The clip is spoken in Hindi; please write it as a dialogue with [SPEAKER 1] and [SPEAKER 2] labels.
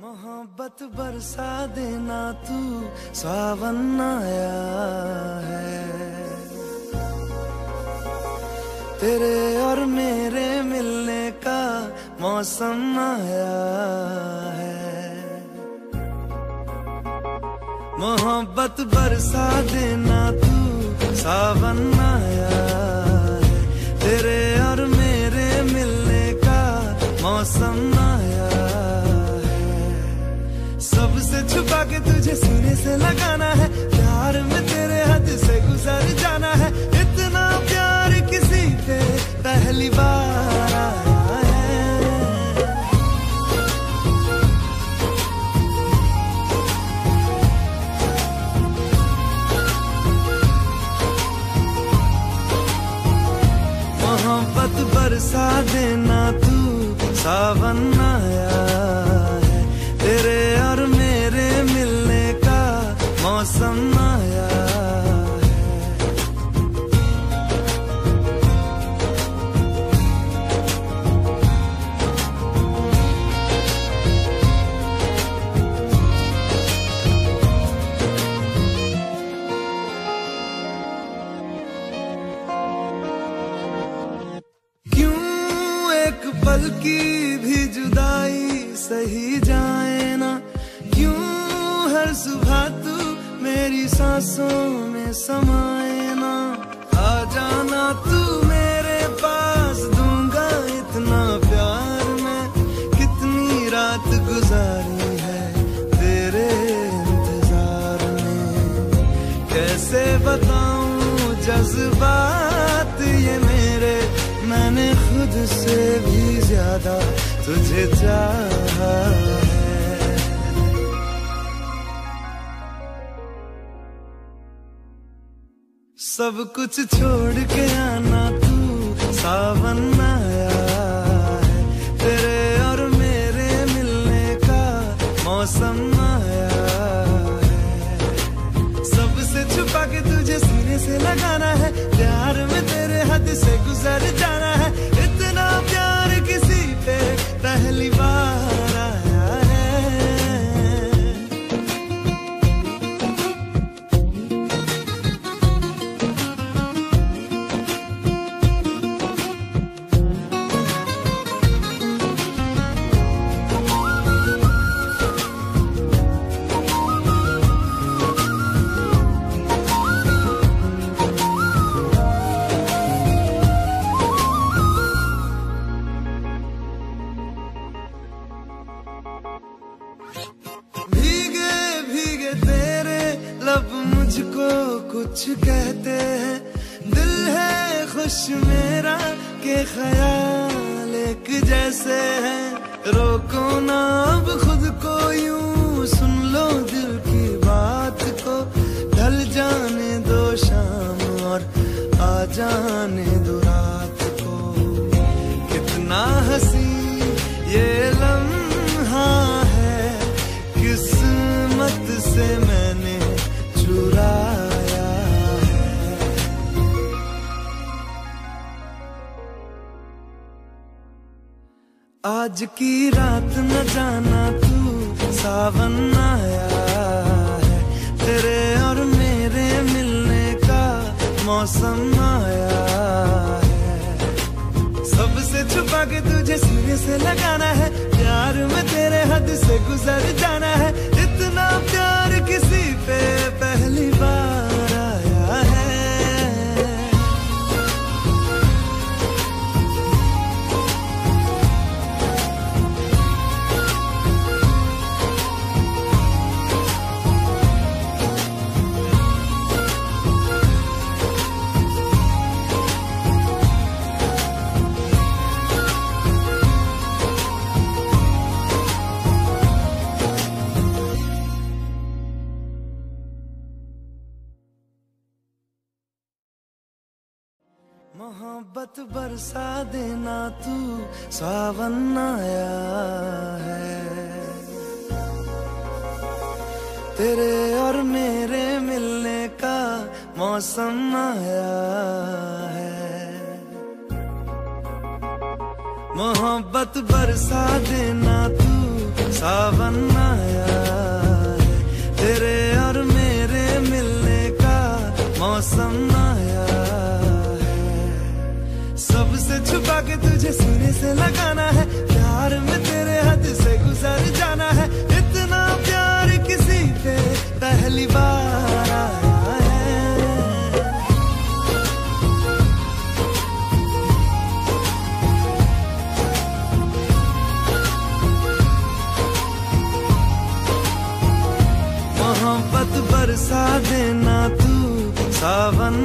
[SPEAKER 1] मोहब्बत बरसा देना तू सावन आया है। तेरे और मेरे मिलने का मौसम आया है। मोहब्बत बरसा देना तू सबसे तुझे सीने से लगाना है। प्यार में तेरे हद से गुजर जाना है। इतना प्यार किसी पे पहली बार मोहब्बत बरसा देना तू, सावन आया भी जुदाई सही जाए ना? क्यों हर सुबह तू मेरी सांसों में समाए ना। आ जाना तू मेरे पास, दूँगा इतना प्यार मैं। कितनी रात गुजारी है तेरे इंतज़ार में। कैसे बताऊँ जज्बात ये मेरे? मैंने खुद से भी ज़्यादा तुझे चाहा। सब कुछ छोड़ के आना तू, सावन आया है। तेरे और मेरे मिलने का मौसम आया है। सबसे छुपा के तुझे सीने से लगाना है, प्यार में तेरे हद से गुजर जाना मुझको कुछ कहते हैं। दिल है खुश मेरा, के ख्याल एक जैसे है। रोको ना। आज की रात न जाना तू सावन आया है। तेरे और मेरे मिलने का मौसम आया है। सबसे छुपा के तुझे सीने से लगाना है। प्यार में तेरे हद से गुजर जाना है। मोहब्बत बरसा देना तू सावन आया है। तेरे और मेरे मिलने का मौसम आया है। मोहब्बत बरसा देना तू सावन आया है। तेरे और मेरे मिलने का मौसम आया छुपा के तुझे सीने से लगाना है। प्यार में तेरे हद से गुजर जाना है। इतना प्यार किसी पे पहली बार आया मोहब्बत बरसा देना तू सावन